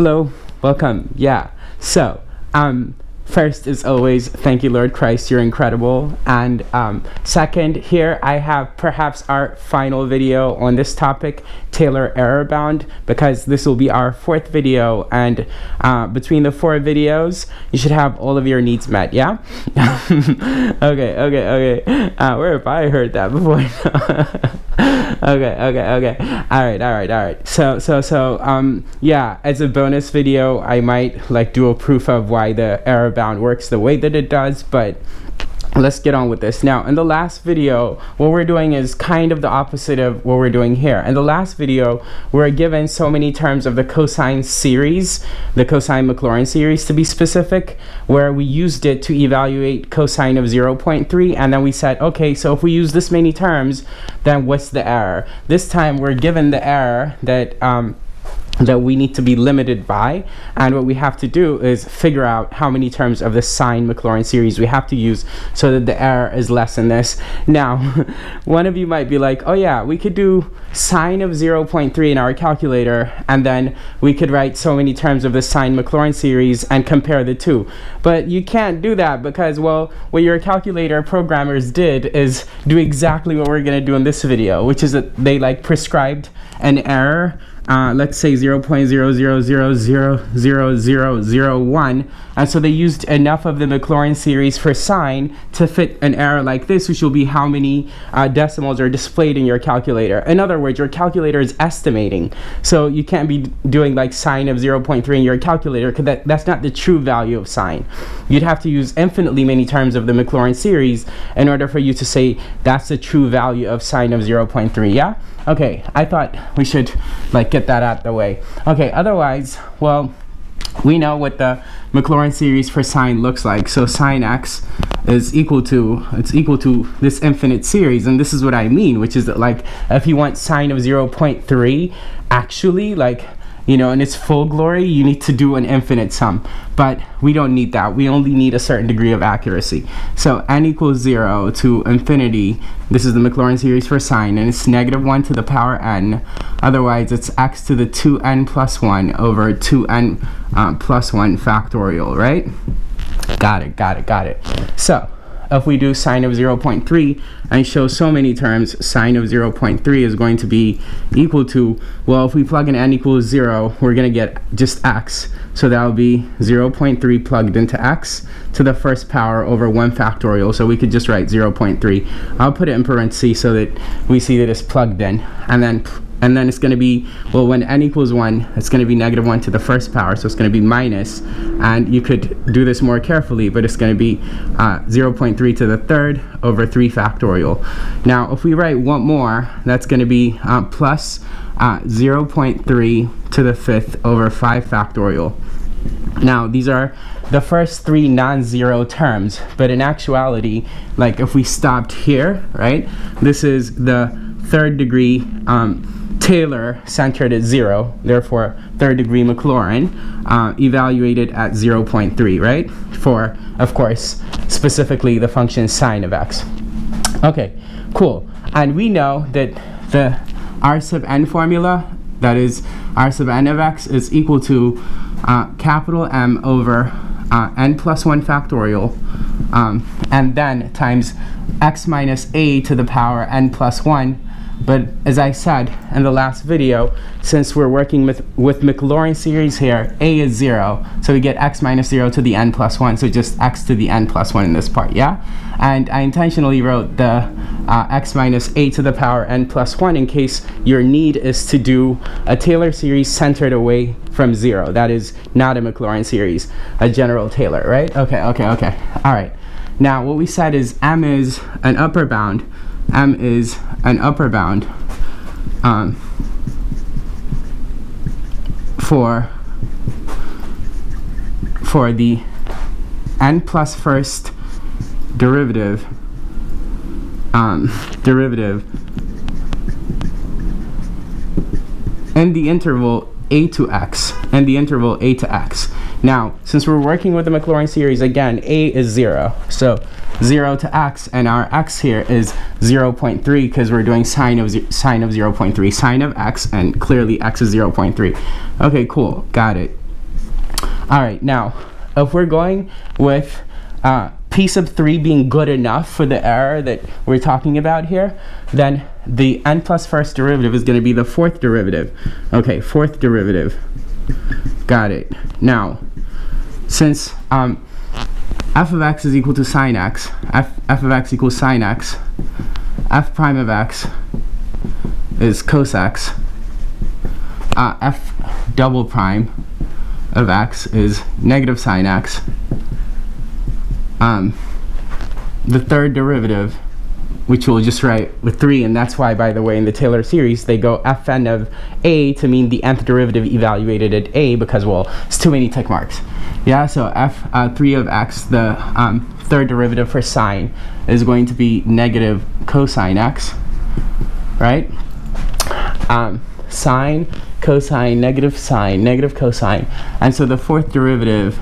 Hello, welcome. Yeah. So, um, first, as always, thank you, Lord Christ, you're incredible. And um, second, here I have perhaps our final video on this topic, Taylor error bound, because this will be our fourth video. And uh, between the four videos, you should have all of your needs met. Yeah. okay. Okay. Okay. Uh, where have I heard that before? okay, okay, okay. All right, all right, all right. So, so, so, um, yeah. As a bonus video, I might like do a proof of why the error bound works the way that it does, but let's get on with this. Now in the last video what we're doing is kind of the opposite of what we're doing here. In the last video we're given so many terms of the cosine series the cosine maclaurin series to be specific where we used it to evaluate cosine of 0.3 and then we said okay so if we use this many terms then what's the error? This time we're given the error that um, that we need to be limited by. And what we have to do is figure out how many terms of the sine Maclaurin series we have to use so that the error is less than this. Now one of you might be like oh yeah we could do sine of 0.3 in our calculator and then we could write so many terms of the sine Maclaurin series and compare the two. But you can't do that because well what your calculator programmers did is do exactly what we're to do in this video which is that they like prescribed an error uh, let's say 0.0000001 and so they used enough of the Maclaurin series for sine to fit an error like this which will be how many uh, decimals are displayed in your calculator. In other words your calculator is estimating. So you can't be doing like sine of 0.3 in your calculator because that, that's not the true value of sine. You'd have to use infinitely many terms of the Maclaurin series in order for you to say that's the true value of sine of 0.3 yeah Okay, I thought we should like get that out the way. Okay, otherwise, well, we know what the Maclaurin series for sine looks like. So sine x is equal to, it's equal to this infinite series. And this is what I mean, which is that like, if you want sine of 0.3, actually, like, you know, in its full glory, you need to do an infinite sum. But we don't need that. We only need a certain degree of accuracy. So n equals 0 to infinity. This is the Maclaurin series for sine, and it's negative 1 to the power n. Otherwise, it's x to the 2n plus 1 over 2n uh, plus 1 factorial, right? Got it, got it, got it. So, if we do sine of 0.3 and show so many terms, sine of 0.3 is going to be equal to, well, if we plug in n equals 0, we're going to get just x. So that will be 0.3 plugged into x to the first power over 1 factorial. So we could just write 0.3. I'll put it in parentheses so that we see that it's plugged in. And then and then it's going to be, well, when n equals 1, it's going to be negative 1 to the first power, so it's going to be minus. and you could do this more carefully, but it's going to be uh, 0.3 to the third over 3 factorial. Now, if we write one more, that's going to be uh, plus, uh, 0.3 to the fifth over 5 factorial. Now, these are the first three non-zero terms, but in actuality, like if we stopped here, right, this is the third degree um, Taylor centered at zero, therefore third degree Maclaurin, uh, evaluated at 0.3, right? For, of course, specifically the function sine of x. Okay, cool. And we know that the r sub n formula, that is r sub n of x, is equal to uh, capital M over uh, n plus 1 factorial, um, and then times x minus a to the power n plus 1 but as I said in the last video, since we're working with, with Maclaurin series here, a is 0. So we get x minus 0 to the n plus 1. So just x to the n plus 1 in this part, yeah? And I intentionally wrote the uh, x minus a to the power n plus 1 in case your need is to do a Taylor series centered away from 0. That is not a Maclaurin series, a general Taylor, right? Okay, okay, okay. All right. Now, what we said is m is an upper bound m is an upper bound um, for for the n plus first derivative um, derivative in the interval a to x and the interval a to x. Now, since we're working with the Maclaurin series, again, a is 0. So 0 to x, and our x here is 0.3 because we're doing sine of, sine of 0.3, sine of x, and clearly x is 0.3. Okay, cool, got it. All right, now, if we're going with uh, p sub 3 being good enough for the error that we're talking about here, then the n plus first derivative is going to be the fourth derivative. Okay, fourth derivative. Got it. Now, since um, f of x is equal to sine x, f, f of x equals sine x, f prime of x is cos x, uh, f double prime of x is negative sine x, um, the third derivative, which we'll just write with 3, and that's why, by the way, in the Taylor series, they go fn of a to mean the nth derivative evaluated at a because, well, it's too many tick marks. Yeah, so f uh, 3 of x, the um, third derivative for sine, is going to be negative cosine x, right? Um, sine, cosine, negative sine, negative cosine. And so the fourth derivative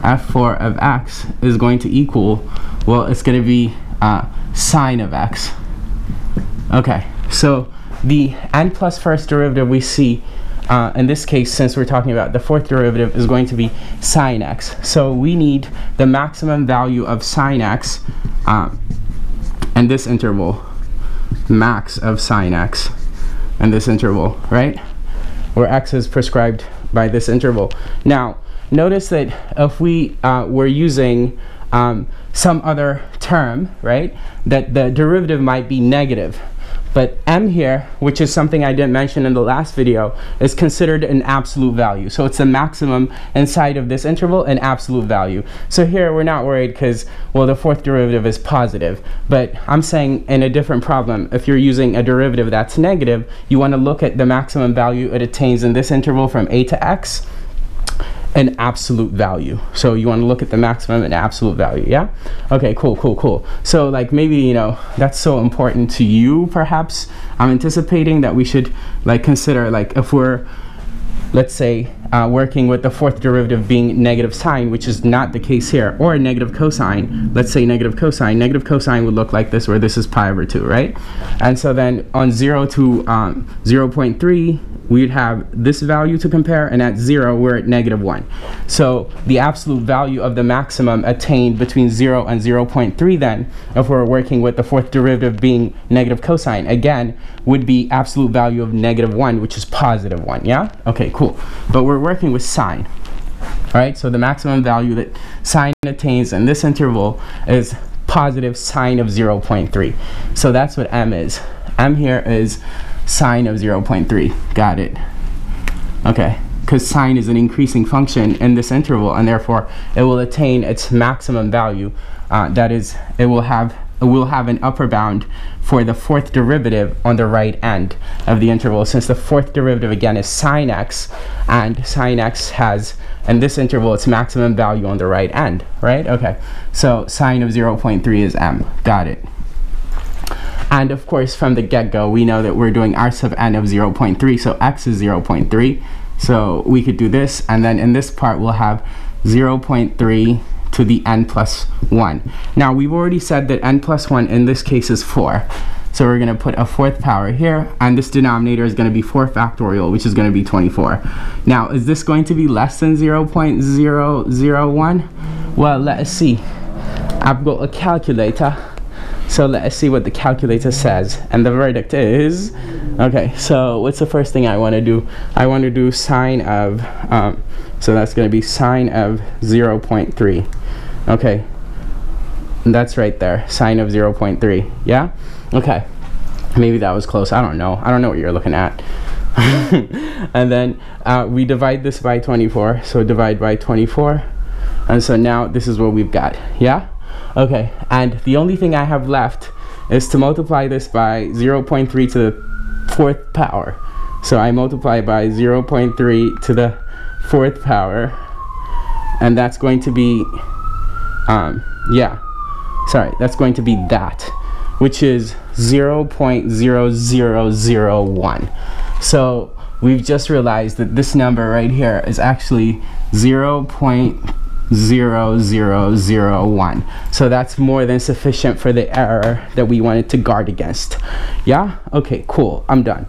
f4 of x is going to equal, well, it's going to be uh, sine of x. Okay, so the n plus first derivative we see, uh, in this case, since we're talking about the fourth derivative, is going to be sine x. So we need the maximum value of sine x uh, in this interval, max of sine x in this interval, right? Where x is prescribed by this interval. Now, notice that if we uh, were using um, some other term, right, that the derivative might be negative. But m here, which is something I didn't mention in the last video, is considered an absolute value. So it's the maximum inside of this interval, an absolute value. So here we're not worried because, well, the fourth derivative is positive. But I'm saying in a different problem, if you're using a derivative that's negative, you want to look at the maximum value it attains in this interval from a to x an absolute value. So you want to look at the maximum and absolute value, yeah? Okay, cool, cool, cool. So like maybe, you know, that's so important to you perhaps. I'm anticipating that we should like consider like if we're let's say uh, working with the fourth derivative being negative sine, which is not the case here, or negative cosine, let's say negative cosine, negative cosine would look like this where this is pi over 2, right? And so then on 0 to um, 0.3, we'd have this value to compare, and at 0, we're at negative 1. So the absolute value of the maximum attained between 0 and 0.3 then, if we're working with the fourth derivative being negative cosine, again, would be absolute value of negative 1, which is positive 1, yeah? Okay, cool. But we're working with sine. All right, so the maximum value that sine attains in this interval is positive sine of 0.3. So that's what m is. m here is sine of 0.3. Got it. Okay, because sine is an increasing function in this interval, and therefore it will attain its maximum value. Uh, that is, it will have it will have an upper bound for the fourth derivative on the right end of the interval since the fourth derivative again is sine x and sine x has in this interval its maximum value on the right end right okay so sine of 0.3 is m got it and of course, from the get-go, we know that we're doing r sub n of 0.3, so x is 0.3. So we could do this, and then in this part, we'll have 0.3 to the n plus 1. Now, we've already said that n plus 1 in this case is 4. So we're going to put a fourth power here, and this denominator is going to be 4 factorial, which is going to be 24. Now, is this going to be less than 0.001? Well, let us see. I've got a calculator. So let's see what the calculator says. And the verdict is, okay, so what's the first thing I want to do? I want to do sine of, um, so that's going to be sine of 0.3. Okay, that's right there, sine of 0.3. Yeah? Okay, maybe that was close. I don't know. I don't know what you're looking at. and then uh, we divide this by 24. So divide by 24. And so now this is what we've got. Yeah? Okay, and the only thing I have left is to multiply this by 0.3 to the fourth power. So I multiply by 0.3 to the fourth power, and that's going to be, um, yeah, sorry, that's going to be that, which is 0.0001. So we've just realized that this number right here is actually 0. 0001. So that's more than sufficient for the error that we wanted to guard against. Yeah? Okay, cool. I'm done.